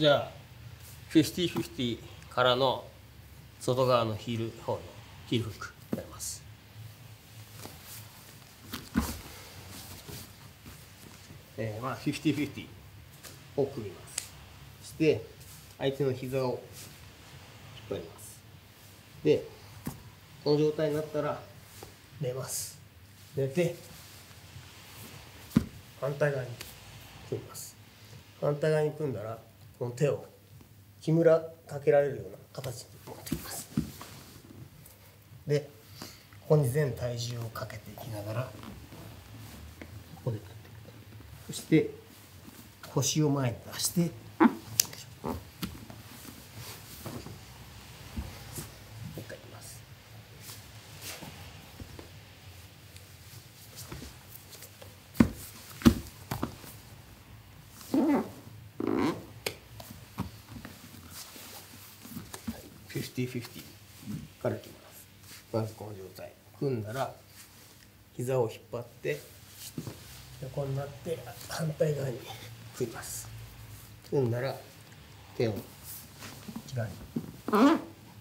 ー、っとじゃあ50-50からの外側のヒール方のヒールフックやります。えー、まあ50-50を組みます。そして相手の膝を引っ張ります。でこの状態になったら寝ます。寝て反対側に組みます。反対側に組んだらこの手を木村かけられるような形に持ってきます。でここに全体重をかけていきながらここでそして腰を前に出してもう一回いきます50-50からいきます。まずこの状態。組んだら膝を引っ張って横になって反対側に組みます。組んだら手を内側に。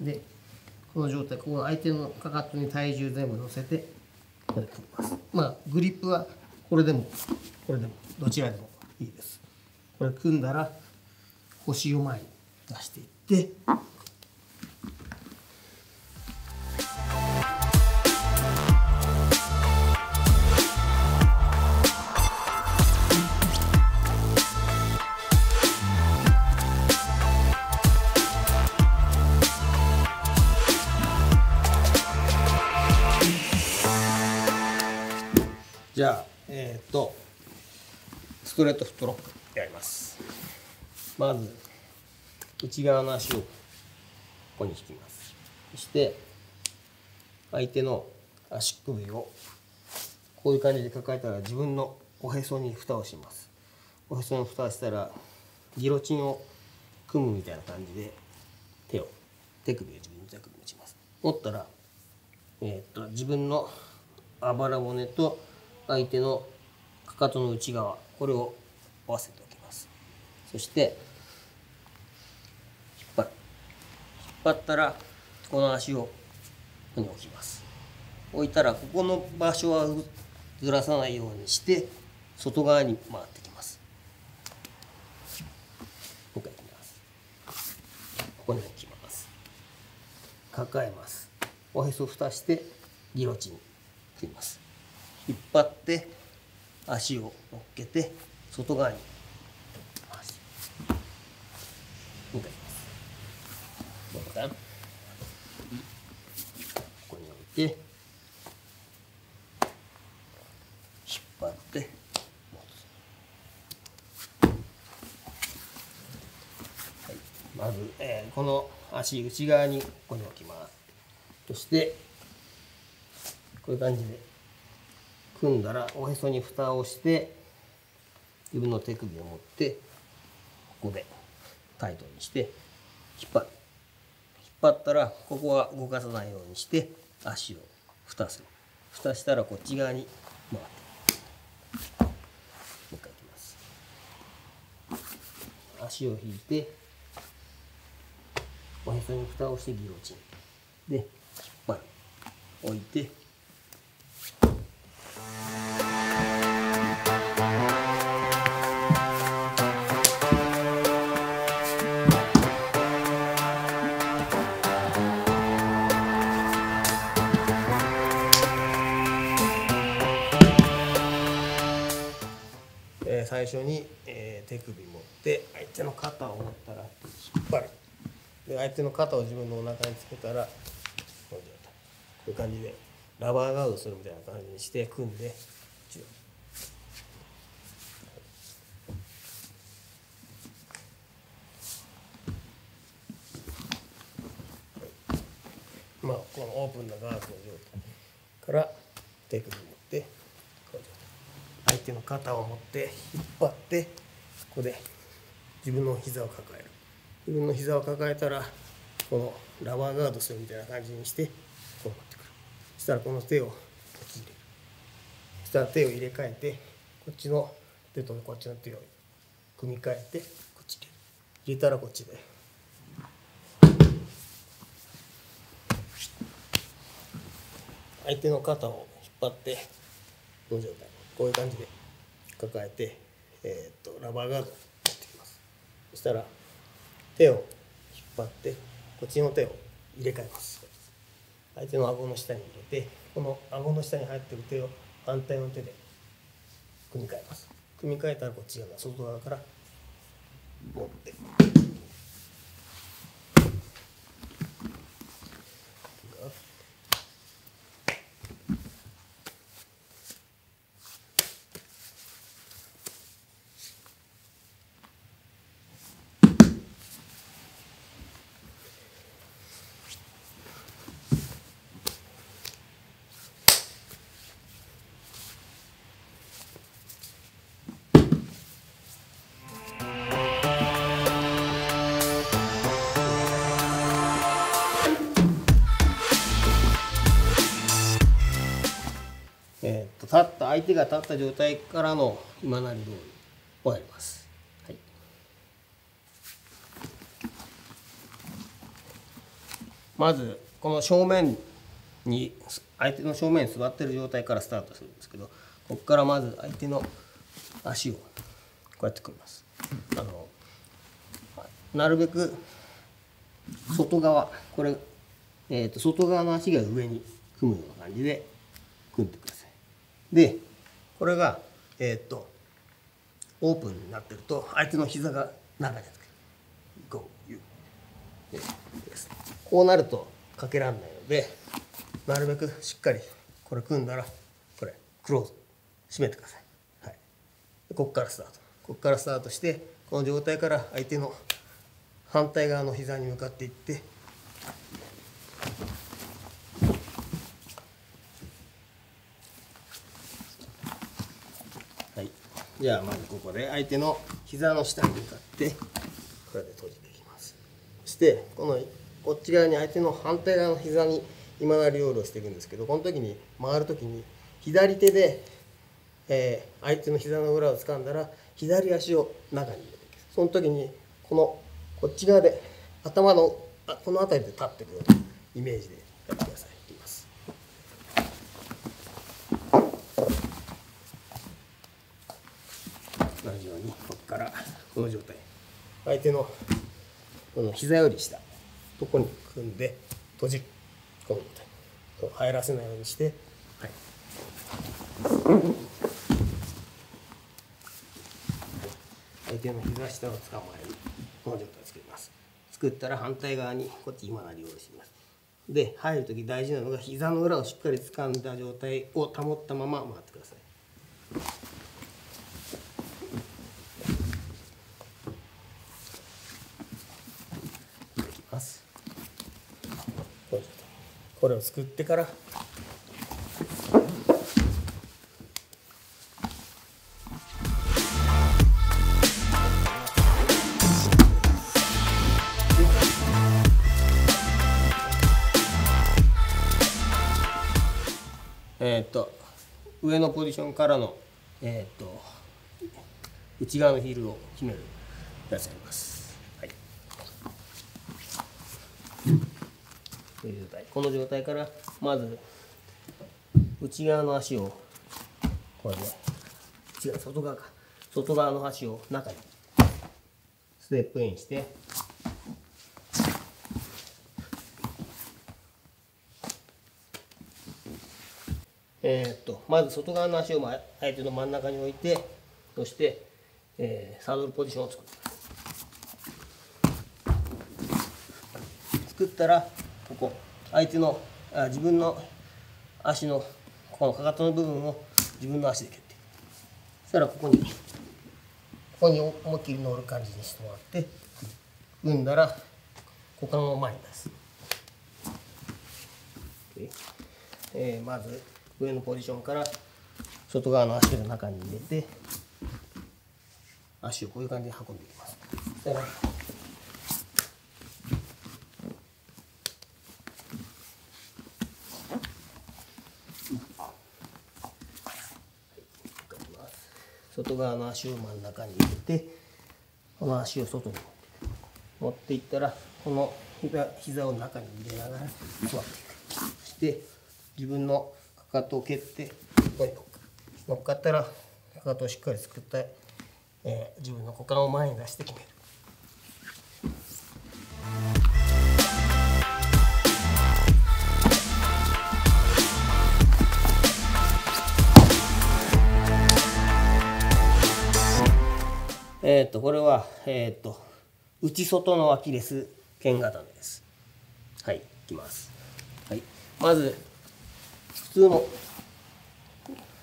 でこの状態この相手のかかとに体重全部乗せてここで組みます。まあグリップはこれでもこれでもどちらでもいいです。これ組んだら腰を前に出していってじゃあえっ、とストレートフットロック。やります。まず内側の足をここに引きます。そして相手の足首をこういう感じで抱えたら自分のおへそに蓋をします。おへそに蓋をしたらギロチンを組むみたいな感じで手を手首を自分の手首に打ちます。持ったら、えー、と自分のあばら骨と相手のかかとの内側これを合わせておきます。そして引っ張る。引っ張ったらこの足をここに置きます。置いたらここの場所はずらさないようにして外側に回ってきます。もう一回いきます。ここに置きます。抱えます。おへそ蓋してギロチン組みます。引っ張って足を乗っけて外側に回してもう一回います。もう一回ここに置いて引っ張って戻す。はい、まず、えーこの足内側にここに置きます。そしてこういう感じで組んだらおへそに蓋をして自分の手首を持ってここでタイトにして引っ張る。引っ張ったらここは動かさないようにして足を蓋する。蓋したらこっち側に回って。もう一回いきます。足を引いておへそに蓋をしてギロチン。で引っ張る。置いて最初に、えー手首持って相手の肩を持ったら引っ張る。で相手の肩を自分のお腹につけたらこういう感じでラバーガードするみたいな感じにして組んでまあこのオープンなガードの状態から手首持ってこういう状態相手の肩を持って引っ張ってここで自分の膝を抱える。自分の膝を抱えたらこのラバーガードするみたいな感じにしてこう持ってくる。そしたらこの手をこっちに入れる。そしたら手を入れ替えてこっちの手とこっちの手を組み替えてこっちで入れたらこっちで。相手の肩を引っ張ってこの状態。こういう感じで抱えて、えー、っとラバーガードを持ってきます。そしたら手を引っ張ってこっちの手を入れ替えます。相手の顎の下に入れてこの顎の下に入ってる手を反対の手で組み替えます。組み替えたらこっち側外側から持って。相手が立った状態からの今なり通りをやります。まずこの正面に相手の正面に座ってる状態からスタートするんですけどここからまず相手の足をこうやって組みます。あのなるべく外側これ、えー、と外側の足が上に組むような感じで組んでください。でこれがえーっとオープンになってると相手の膝が中にくこういうこうなるとかけらんないのでなるべくしっかりこれ組んだらこれクローズ閉めてください、はい、でここからスタート。ここからスタートしてこの状態から相手の反対側の膝に向かっていってはい、じゃあまずここで相手の膝の下に向かってこれで閉じていきます。そしてこのこっち側に相手の反対側の膝に今なりロールをしていくんですけどこの時に回る時に左手で、えー相手の膝の裏を掴んだら左足を中に入れていく。その時にこのこっち側で頭のあこの辺りで立ってくようなイメージでやってくださいいきます同じようにここからこの状態。相手のこの膝より下。とこに組んで閉じるこの状態入らせないようにして、はい、相手の膝下を捕まえるこの状態を作ります。作ったら反対側にこっち今なり下ろします。で入る時大事なのが膝の裏をしっかり掴んだ状態を保ったまま回ってくださいいきますこういう状態これを作ってからえーっと上のポジションからのえーっと内側のヒールを決めるやつやります。はい。こういう状態。この状態からまず内側の足をこれで内側外側か外側の足を中にステップインしてえーっとまず外側の足を相手の真ん中に置いてそして、えーサドルポジションを作ります作ったらここ相手のあ自分の足のこのかかとの部分を自分の足で蹴ってそしたらここにここに思いっきり乗る感じにしてもらって踏んだらここの前に出す。えーまず上のポジションから外側の足を中に入れて足をこういう感じで運んでいきます。そしたら外側の足を真ん中に入れてこの足を外に持っていったらこの膝膝を中に入れながら座っていく。そして自分のかかとを蹴ってここに乗っかっかったらかかとをしっかり作って、えー、自分の股間を前に出して決める。えっ、ー、と、これは、えっ、ー、と、内外のアキレス腱固めです。はい、いきます。はい、まず、普通の、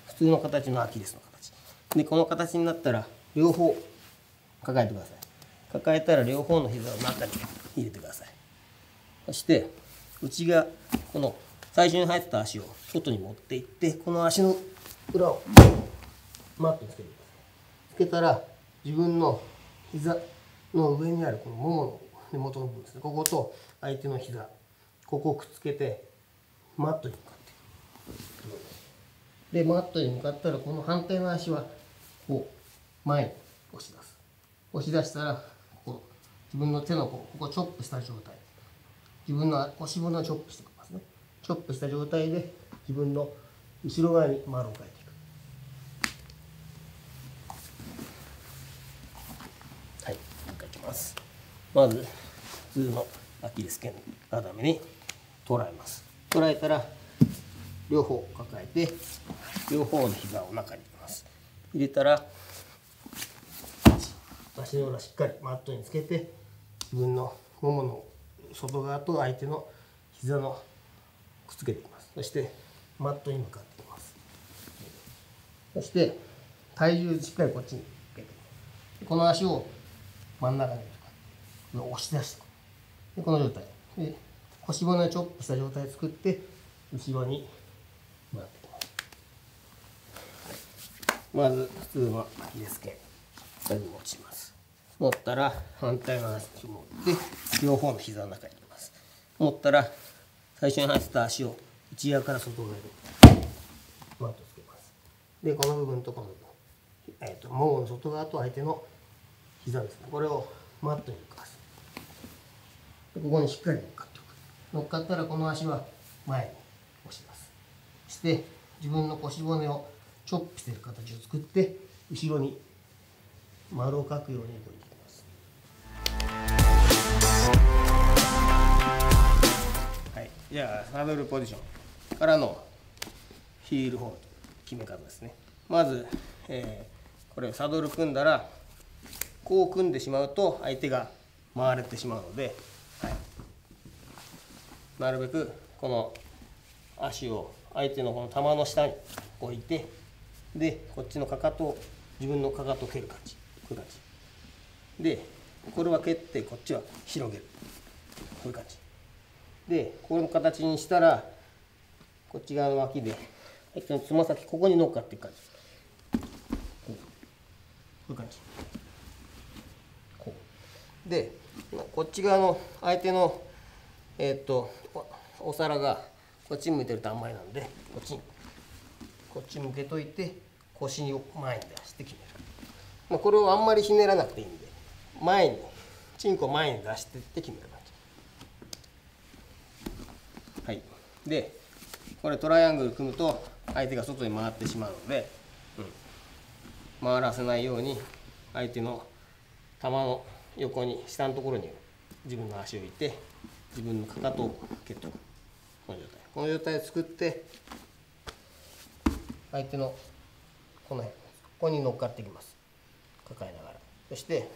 普通の形のアキレスの形。で、この形になったら、両方抱えてください。抱えたら両方の膝を中に入れてください。そして、内側、この最初に入ってた足を外に持っていって、この足の裏をマットつけてください。つけたら、自分の膝の上にあるこのももの根元の部分ですね。ここと相手の膝ここをくっつけてマットに向かって。でマットに向かったらこの反対の足はこう前に押し出す。押し出したらここ自分の手のこうここチョップした状態。自分の腰骨をチョップしてきますね。チョップした状態で自分の後ろ側に丸を変えて。ます。まず普通のアキレス腱のめに捉えます。捉えたら両方抱えて両方の膝を中に入れます。入れたら足の裏しっかりマットにつけて自分のももの外側と相手の膝のくっつけていきます。そしてマットに向かっていきます。そして体重しっかりこっちにけて。この足を真ん中に押し出してでこの状態。で腰骨をチョップした状態を作って後ろに回ってきますまず普通のアキレス腱下に持ちます。持ったら反対の足を持って両方の膝の中に入れます持ったら最初に入ってた足を内側から外側にマットつけます。でこの部分とこの部分えーと、ももの外側と相手の膝ですね。これをマットに浮かす。ここにしっかり乗っかっておく。乗っかったらこの足は前に押します。して自分の腰骨をチョップしてる形を作って後ろに丸を描くように動いていきます。はい。じゃあサドルポジションからのヒールホール決め方ですね。まず、えー、これサドル組んだらこう組んでしまうと相手が回れてしまうので、はい、なるべくこの足を相手のこの球の下に置いてでこっちのかかとを自分のかかとを蹴る感じこういう感じでこれは蹴ってこっちは広げる。こういう感じでこの形にしたらこっち側の脇で相手のつま先ここに乗っかっていく感じこう。いう感じでこっち側の相手のえっ、とお皿がこっち向いてるとあんまりなんでこっちこっち向けといて腰を前に出して決める、まあ、これをあんまりひねらなくていいんで前にチンコ前に出してって決める感じ。はい。でこれトライアングル組むと相手が外に回ってしまうので、うん、回らせないように相手の球の横に下のところに自分の足を置いて自分のかかとを蹴っておく。この状態。この状態を作って相手のこの辺ここに乗っかっていきます。抱えながら。そして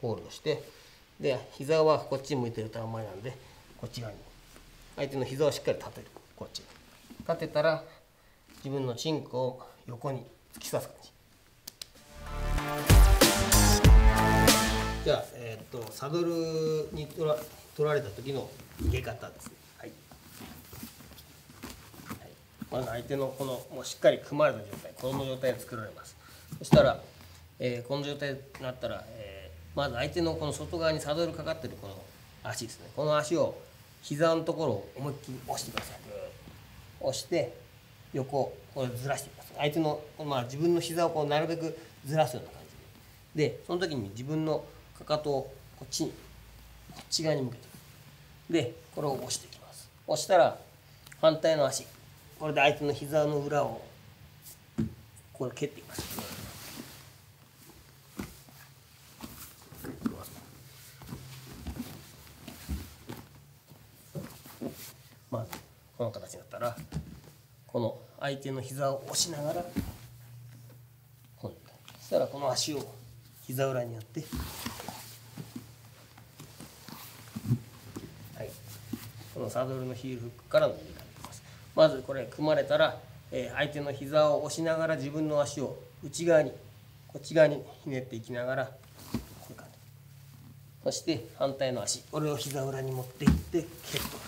ホールドしてで膝はこっち向いてるとあんまりなんでこっち側に。相手の膝をしっかり立てる。こっち。立てたら自分のチンコを横に突き刺す感じ。じゃあ、えー、っとサドルに取ら取られた時の逃げ方ですね、はい、はい、まず相手のこのもうしっかり組まれた状態この状態で作られます。そしたら、えー、この状態になったら、えー、まず相手のこの外側にサドルかかってるこの足ですね。この足を膝のところを思いっきり押してください。押して横これずらしてください。相手の、まあ、自分の膝をこうなるべくずらすような感じで。でその時に自分のかかとをこっちにこっち側に向けて。でこれを押していきます。押したら反対の足。これで相手の膝の裏をこれ蹴っていきます。まずこの形になったらこの相手の膝を押しながらそしたらこの足を膝裏にやってはいこのサドルのヒールフックからの伸びになります。まずこれ組まれたら、え相手の膝を押しながら自分の足を内側にこっち側にひねっていきながらこういう感じ。そして反対の足これを膝裏に持っていって蹴っとく。